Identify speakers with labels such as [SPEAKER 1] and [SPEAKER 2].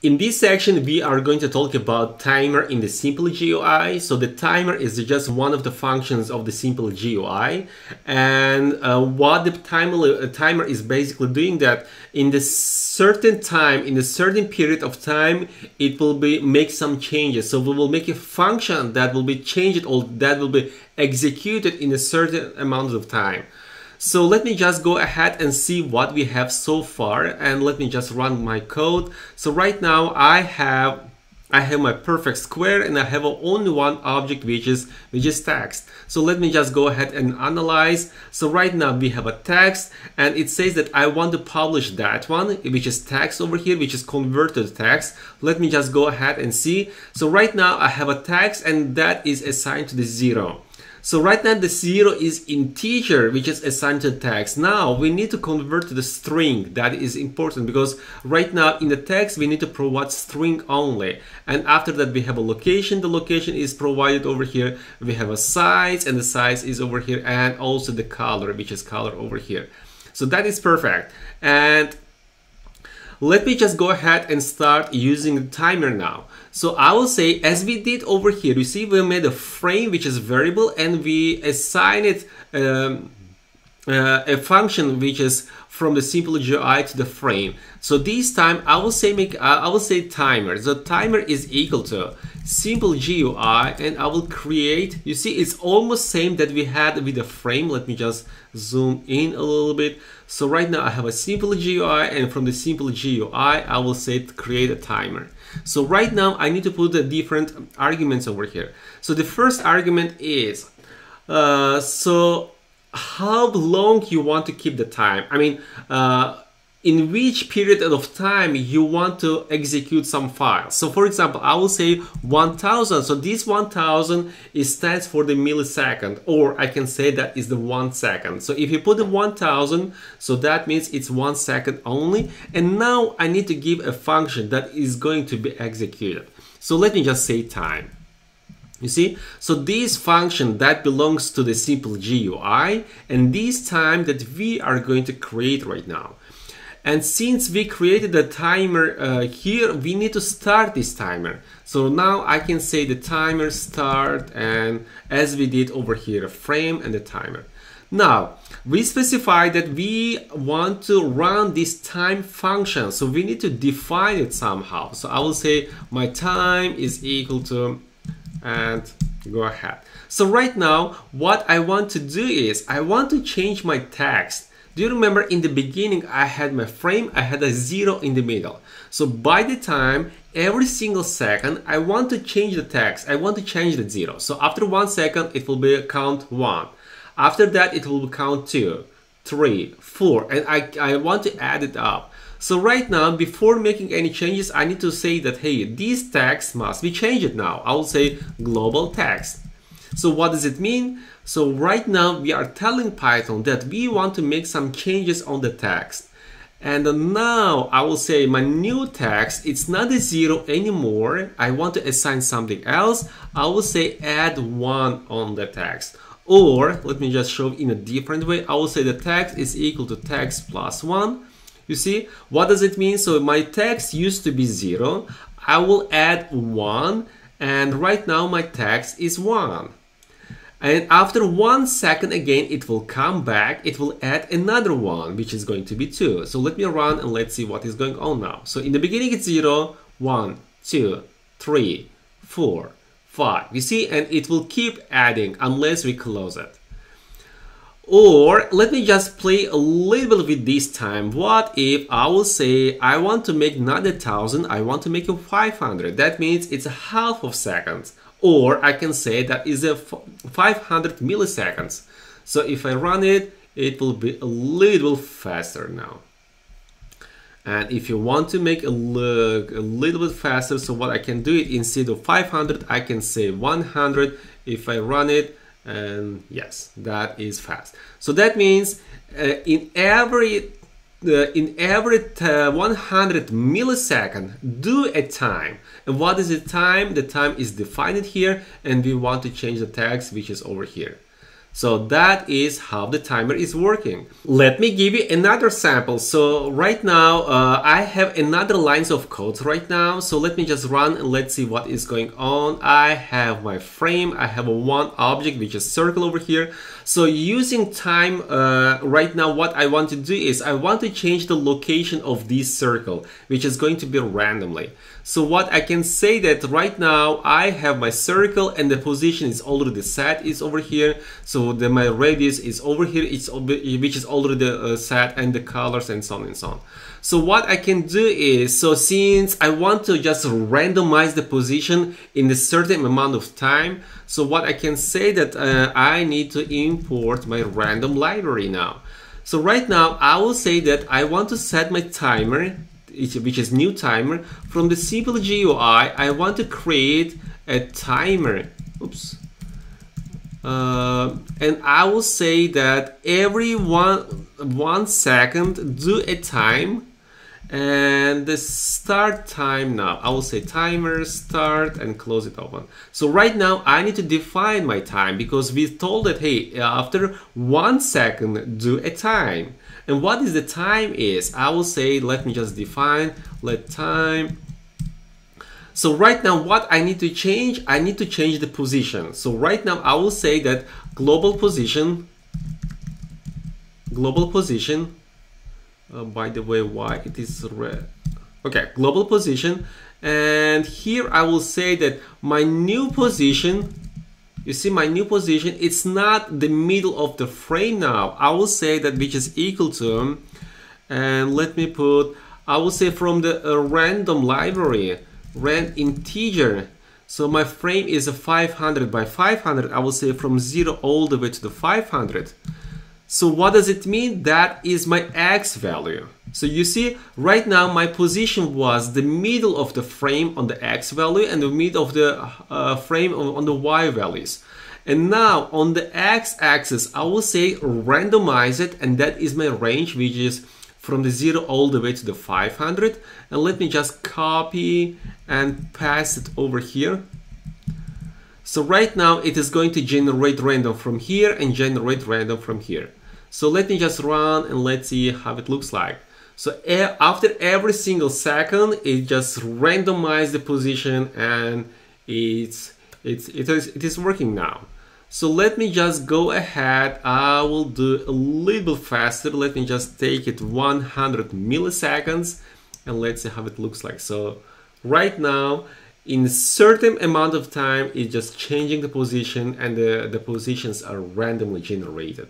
[SPEAKER 1] In this section, we are going to talk about timer in the simple GUI. So the timer is just one of the functions of the simple GUI. And uh, what the timer, uh, timer is basically doing that in the certain time, in a certain period of time, it will be make some changes. So we will make a function that will be changed or that will be executed in a certain amount of time. So let me just go ahead and see what we have so far and let me just run my code. So right now I have I have my perfect square and I have only one object which is which is text. So let me just go ahead and analyze. So right now we have a text and it says that I want to publish that one which is text over here which is converted text. Let me just go ahead and see. So right now I have a text and that is assigned to the zero. So right now the zero is integer, which is assigned to text. Now we need to convert to the string. That is important because right now in the text we need to provide string only. And after that we have a location. The location is provided over here. We have a size and the size is over here and also the color, which is color over here. So that is perfect. And let me just go ahead and start using the timer now. So I will say, as we did over here, you see we made a frame which is variable and we assign it um, uh, a function which is from the simple GUI to the frame. So this time I will say make uh, I will say timer. The timer is equal to simple GUI and I will create. You see, it's almost same that we had with the frame. Let me just zoom in a little bit. So right now I have a simple GUI and from the simple GUI, I will say create a timer. So right now I need to put the different arguments over here. So the first argument is, uh, so how long you want to keep the time. I mean, uh, in which period of time you want to execute some files. So for example, I will say 1000. So this 1000 is stands for the millisecond, or I can say that is the one second. So if you put the 1000, so that means it's one second only. And now I need to give a function that is going to be executed. So let me just say time. You see, so this function that belongs to the simple GUI and this time that we are going to create right now. And since we created a timer uh, here, we need to start this timer. So now I can say the timer start and as we did over here, a frame and the timer. Now, we specify that we want to run this time function. So we need to define it somehow. So I will say my time is equal to, and go ahead. So right now, what I want to do is I want to change my text do you remember in the beginning I had my frame, I had a zero in the middle. So by the time, every single second, I want to change the text, I want to change the zero. So after one second, it will be count one. After that, it will be count two, three, four, and I, I want to add it up. So right now, before making any changes, I need to say that, hey, this text must be changed now. I will say global text. So what does it mean? So right now we are telling Python that we want to make some changes on the text. And now I will say my new text, it's not a zero anymore. I want to assign something else. I will say add one on the text. Or let me just show in a different way. I will say the text is equal to text plus one. You see, what does it mean? So my text used to be zero. I will add one and right now my text is one and after one second again it will come back it will add another one which is going to be two so let me run and let's see what is going on now so in the beginning it's zero one two three four five you see and it will keep adding unless we close it or let me just play a little bit with this time. What if I will say I want to make not a thousand, I want to make a 500. That means it's a half of seconds or I can say that is a 500 milliseconds. So if I run it, it will be a little faster now. And if you want to make it look a little bit faster, so what I can do it instead of 500, I can say 100 if I run it. And yes, that is fast. So that means uh, in every uh, in every uh, 100 millisecond do a time and what is the time the time is defined here and we want to change the text which is over here So that is how the timer is working. Let me give you another sample. So right now uh, I have another lines of code right now. So let me just run and let's see what is going on. I have my frame. I have a one object which is circle over here. So using time uh, right now what I want to do is I want to change the location of this circle which is going to be randomly. So what I can say that right now I have my circle and the position is already set is over here. So the, my radius is over here, it's, which is already uh, set and the colors and so on and so on. So what I can do is, so since I want to just randomize the position in a certain amount of time, so what I can say that uh, I need to import my random library now. So right now I will say that I want to set my timer which is new timer. From the simple GUI, I want to create a timer. Oops. Uh, and I will say that every one one second do a time. And the start time now. I will say timer start and close it open. So right now I need to define my time because we told that hey after one second do a time. And what is the time is, I will say, let me just define, let time. So right now, what I need to change, I need to change the position. So right now, I will say that global position, global position, uh, by the way, why it is red. Okay, global position. And here I will say that my new position you see my new position, it's not the middle of the frame now. I will say that which is equal to, and let me put, I will say from the uh, random library, rand integer. So my frame is a 500 by 500. I will say from 0 all the way to the 500. So what does it mean? That is my x value. So you see, right now my position was the middle of the frame on the x value and the middle of the uh, frame on the y values. And now on the x-axis, I will say randomize it and that is my range which is from the 0 all the way to the 500. And let me just copy and pass it over here. So right now it is going to generate random from here and generate random from here. So let me just run and let's see how it looks like. So after every single second, it just randomizes the position and it's, it's, it, is, it is working now. So let me just go ahead. I will do a little faster. Let me just take it 100 milliseconds and let's see how it looks like. So right now, in certain amount of time, it's just changing the position and the, the positions are randomly generated.